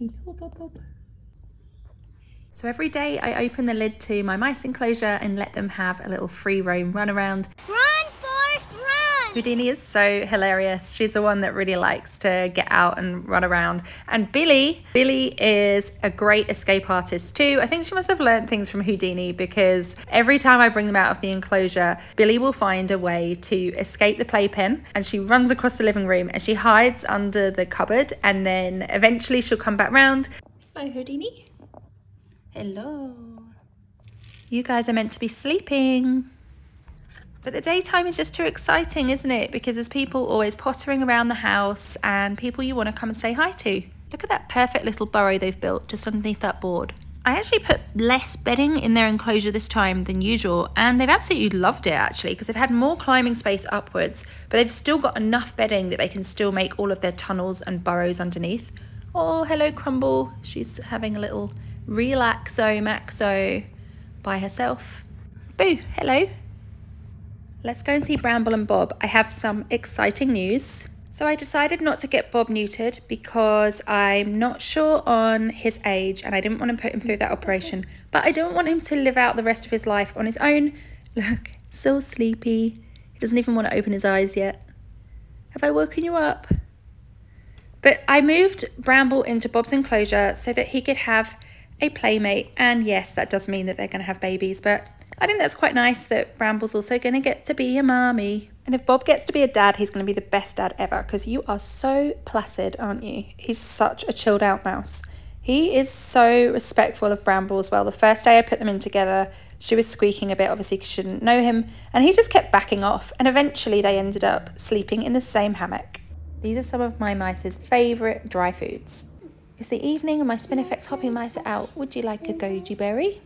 Bob Bob. So every day I open the lid to my mice enclosure and let them have a little free roam run around. Run, Forrest, run! Houdini is so hilarious. She's the one that really likes to get out and run around. And Billy, Billy is a great escape artist too. I think she must have learned things from Houdini because every time I bring them out of the enclosure, Billy will find a way to escape the playpen and she runs across the living room and she hides under the cupboard and then eventually she'll come back round. Hello, Houdini. Hello. You guys are meant to be sleeping. But the daytime is just too exciting, isn't it? Because there's people always pottering around the house and people you want to come and say hi to. Look at that perfect little burrow they've built just underneath that board. I actually put less bedding in their enclosure this time than usual and they've absolutely loved it actually because they've had more climbing space upwards but they've still got enough bedding that they can still make all of their tunnels and burrows underneath. Oh, hello Crumble. She's having a little relaxo maxo by herself. Boo, hello. Let's go and see Bramble and Bob. I have some exciting news. So I decided not to get Bob neutered because I'm not sure on his age and I didn't want to put him through that operation. But I don't want him to live out the rest of his life on his own. Look, so sleepy. He doesn't even want to open his eyes yet. Have I woken you up? But I moved Bramble into Bob's enclosure so that he could have a playmate. And yes, that does mean that they're going to have babies, but I think that's quite nice that Bramble's also going to get to be a mommy. And if Bob gets to be a dad, he's going to be the best dad ever because you are so placid, aren't you? He's such a chilled out mouse. He is so respectful of Bramble as well. The first day I put them in together, she was squeaking a bit, obviously, because she didn't know him. And he just kept backing off. And eventually they ended up sleeping in the same hammock. These are some of my mice's favourite dry foods. It's the evening and my Spinifex hopping mice are out. Would you like a goji berry?